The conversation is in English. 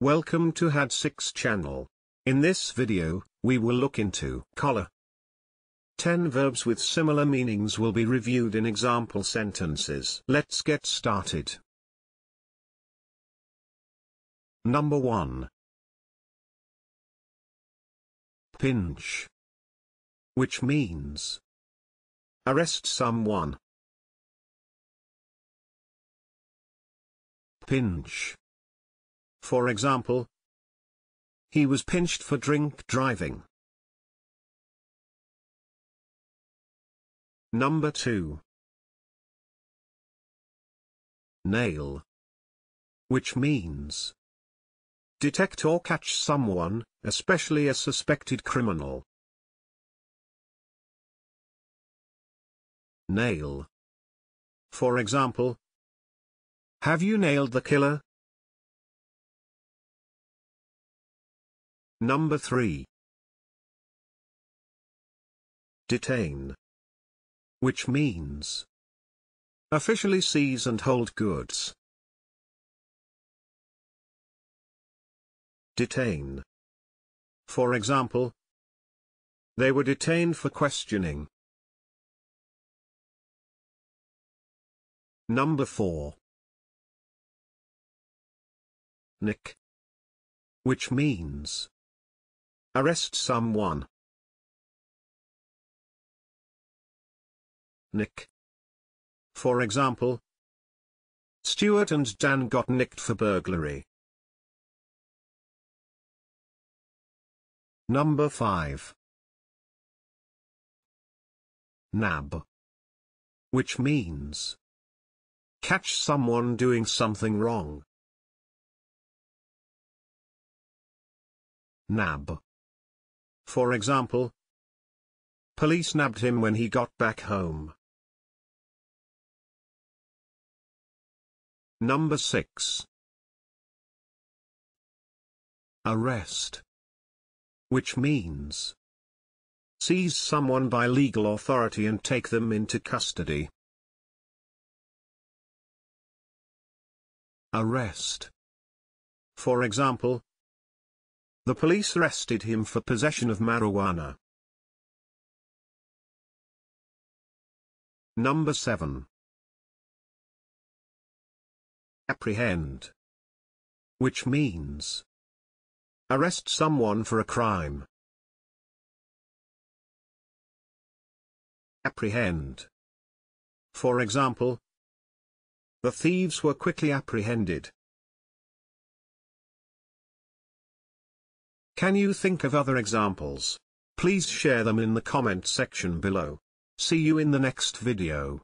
Welcome to HAD6 channel. In this video, we will look into collar. 10 verbs with similar meanings will be reviewed in example sentences. Let's get started. Number 1. Pinch. Which means arrest someone. Pinch. For example, he was pinched for drink driving. Number 2. Nail. Which means detect or catch someone, especially a suspected criminal. Nail. For example, have you nailed the killer? Number 3. Detain. Which means officially seize and hold goods. Detain. For example, they were detained for questioning. Number 4. Nick. Which means Arrest someone. Nick. For example, Stuart and Dan got nicked for burglary. Number 5. Nab. Which means catch someone doing something wrong. Nab. For example, police nabbed him when he got back home. Number 6. Arrest. Which means seize someone by legal authority and take them into custody. Arrest. For example, the police arrested him for possession of marijuana. Number 7. Apprehend. Which means arrest someone for a crime. Apprehend. For example, the thieves were quickly apprehended. Can you think of other examples? Please share them in the comment section below. See you in the next video.